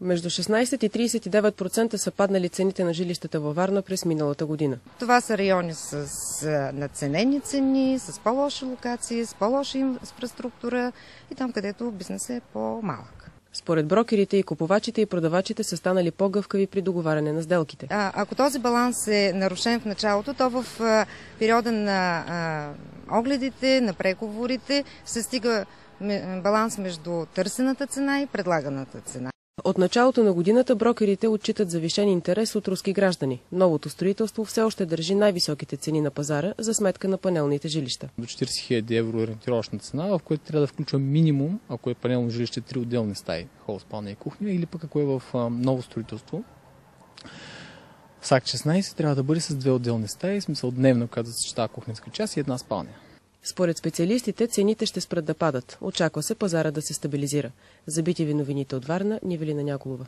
Между 16 и 39% са паднали цените на жилищата във Варна през миналата година. Това са райони с надценени цени, с по-лоши локации, с по-лоша инфраструктура и там, където бизнесът е по-малък. Според брокерите и купувачите и продавачите са станали по-гъвкави при договаряне на сделките. А, ако този баланс е нарушен в началото, то в а, периода на а, огледите, на преговорите се стига баланс между търсената цена и предлаганата цена. От началото на годината брокерите отчитат завишен интерес от руски граждани. Новото строителство все още държи най-високите цени на пазара за сметка на панелните жилища. До 40 000 евро ориентировъчна цена, в което трябва да включва минимум, ако е панелно жилище, три отделни стаи, хол, спалня и кухня, или пък ако е в ново строителство. САК 16 трябва да бъде с две отделни стаи, смисъл дневно, която да съчетава кухненска част и една спалня. Според специалистите, цените ще спрат да падат. Очаква се пазара да се стабилизира. Забити ви новините от Варна, Нивелина Няколова.